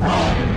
Whoa.